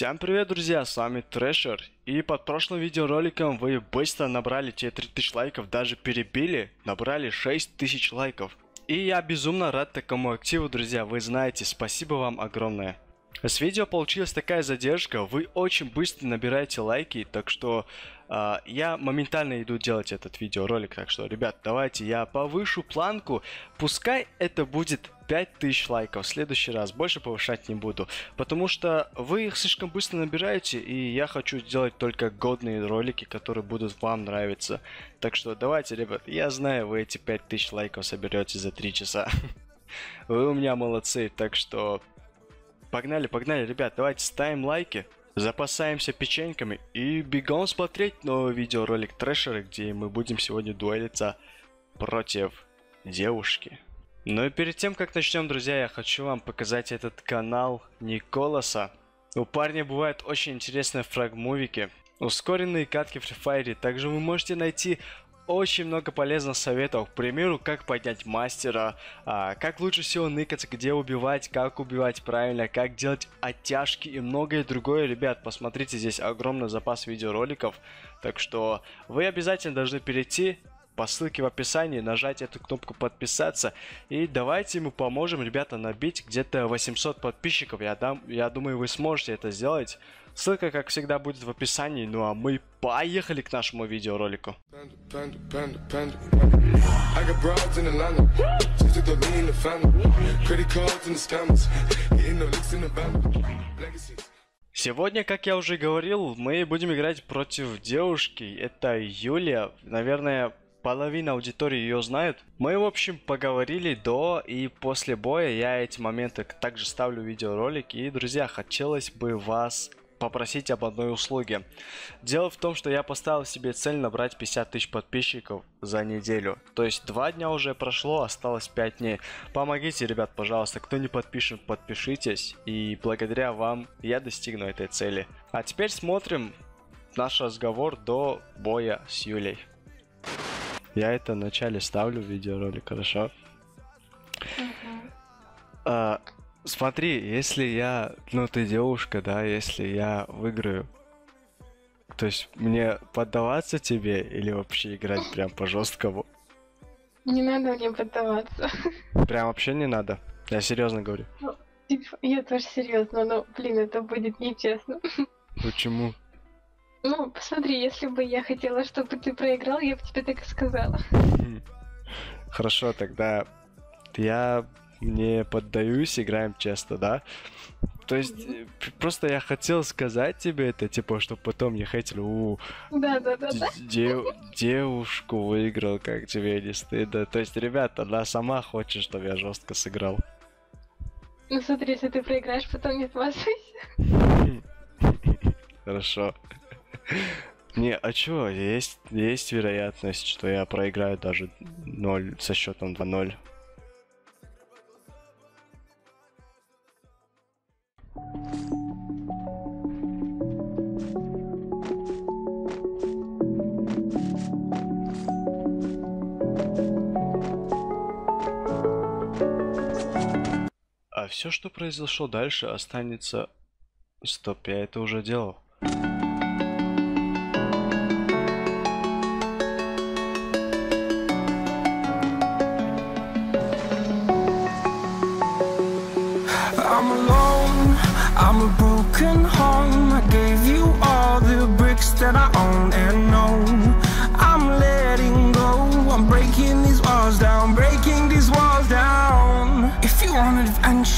Всем привет, друзья, с вами Трэшер. И под прошлым видеороликом вы быстро набрали те 3000 лайков, даже перебили, набрали 6000 лайков. И я безумно рад такому активу, друзья, вы знаете, спасибо вам огромное. С видео получилась такая задержка, вы очень быстро набираете лайки, так что э, я моментально иду делать этот видеоролик, так что, ребят, давайте я повышу планку, пускай это будет 5000 лайков. В следующий раз, больше повышать не буду, потому что вы их слишком быстро набираете, и я хочу сделать только годные ролики, которые будут вам нравиться. Так что давайте, ребят, я знаю, вы эти 5000 лайков соберете за 3 часа. Вы у меня молодцы, так что Погнали, погнали, ребят, давайте ставим лайки, запасаемся печеньками и бегом смотреть новый видеоролик Трэшера, где мы будем сегодня дуэлиться против девушки. Ну и перед тем, как начнем, друзья, я хочу вам показать этот канал Николаса. У парня бывают очень интересные фрагмувики, ускоренные катки в Free Fire. Также вы можете найти очень много полезных советов. К примеру, как поднять мастера, а, как лучше всего ныкаться, где убивать, как убивать правильно, как делать оттяжки и многое другое. Ребят, посмотрите, здесь огромный запас видеороликов. Так что вы обязательно должны перейти по ссылке в описании, нажать эту кнопку подписаться. И давайте ему поможем, ребята, набить где-то 800 подписчиков. Я, дам, я думаю, вы сможете это сделать. Ссылка, как всегда, будет в описании. Ну а мы поехали к нашему видеоролику. Сегодня, как я уже говорил, мы будем играть против девушки. Это Юлия. Наверное, половина аудитории ее знает. Мы, в общем, поговорили до и после боя. Я эти моменты также ставлю видеоролики. И, друзья, хотелось бы вас попросить об одной услуге. Дело в том, что я поставил себе цель набрать 50 тысяч подписчиков за неделю. То есть два дня уже прошло, осталось 5 дней. Помогите, ребят, пожалуйста. Кто не подпишет, подпишитесь. И благодаря вам я достигну этой цели. А теперь смотрим наш разговор до боя с Юлей. Я это вначале ставлю в видеоролик, хорошо? А, смотри, если я, ну ты девушка, да, если я выиграю, то есть мне поддаваться тебе или вообще играть прям по жесткому? Не надо мне поддаваться. Прям вообще не надо. Я серьезно говорю. Ну, типа, я тоже серьезно, но, блин, это будет нечестно. Почему? Ну, посмотри, если бы я хотела, чтобы ты проиграл, я бы тебе так и сказала. Хорошо, тогда я не поддаюсь, играем честно, да? То есть, mm просто я хотел сказать тебе это, типа, чтобы потом не хотели, у, да, да, да, дев, девушку выиграл, как тебе не стыдно. То есть, ребята, она сама хочет, чтобы я жестко сыграл. Ну смотри, если ты проиграешь, потом не отмазывайся. Хорошо. Не, а чё, есть, есть вероятность, что я проиграю даже 0 со счетом 2-0. А все, что произошло дальше, останется... Стоп, я это уже делал.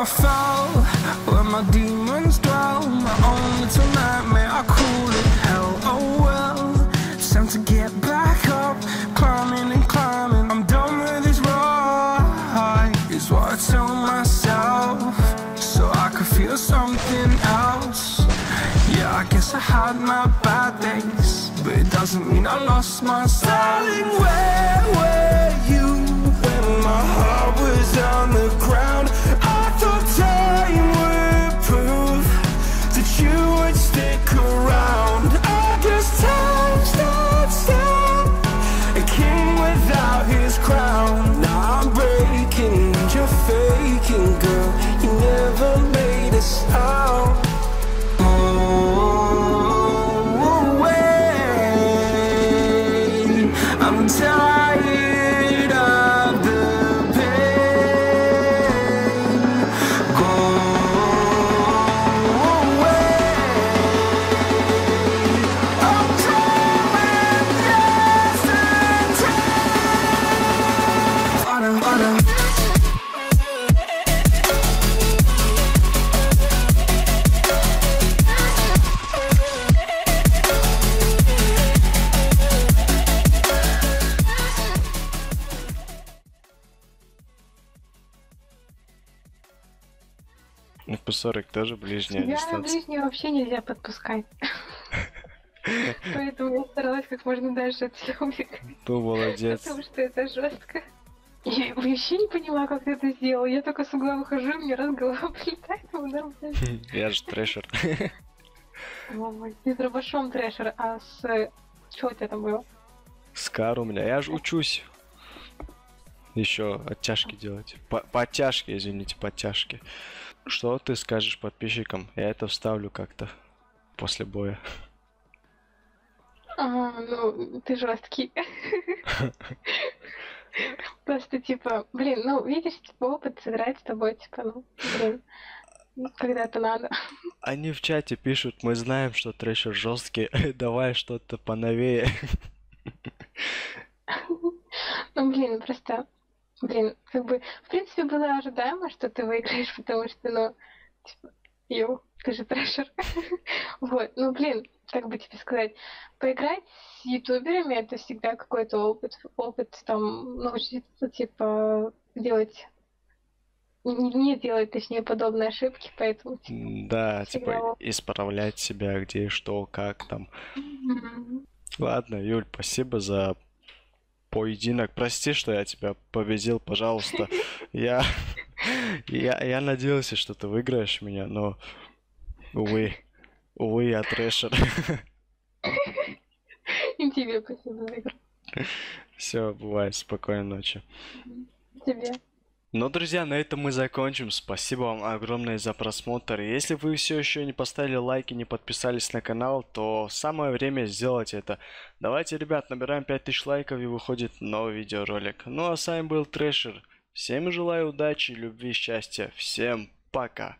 I fall, where my demons dwell My own little nightmare, I call it? Hell Oh well, time to get back up Climbing and climbing, I'm done with this ride Is what I tell myself So I could feel something else. Yeah, I guess I had my bad days But it doesn't mean I lost myself Darling, where were you? When my heart was on the ground? I 140 тоже ближняя Я дистанция. на ближнюю вообще нельзя подпускать. Поэтому я старалась как можно дальше от всех убегать. Ну, молодец. Потому что это жестко. Я вообще не поняла, как ты это сделал. Я только с угла выхожу, мне раз голова прилетает, ну нормально. Я же трэшер. не с дробашом трэшер, а с... Что у тебя там было? Скар у меня. Я же учусь. Еще оттяжки делать. По, по оттяжке, извините, по оттяжке. Что ты скажешь подписчикам? Я это вставлю как-то после боя. А, ну, ты жесткий. Просто, типа, блин, ну, видишь, типа, опыт сыграть с тобой, типа, ну, блин, когда-то надо. Они в чате пишут, мы знаем, что трэшер жесткий, давай что-то поновее. Ну, блин, просто, блин, как бы, в принципе, было ожидаемо, что ты выиграешь, потому что, ну, типа, йоу, ты же трэшер. Вот, ну, блин, как бы тебе сказать, поиграть с ютуберами это всегда какой-то опыт, опыт там научиться, типа, делать, не, делать, точнее, подобные ошибки, поэтому, типа, Да, типа исправлять себя, где, что, как там. Ладно, Юль, спасибо за поединок. Прости, что я тебя победил, пожалуйста. Я, я, я надеялся, что ты выиграешь меня, но, увы, увы, я трэшер. и тебе спасибо за игру. Все, бывает, спокойной ночи. Тебе. Ну, друзья, на этом мы закончим. Спасибо вам огромное за просмотр. Если вы все еще не поставили лайки, не подписались на канал, то самое время сделать это. Давайте, ребят, набираем 5000 лайков и выходит новый видеоролик. Ну а с вами был Трэшер. Всем желаю удачи, любви, счастья. Всем пока.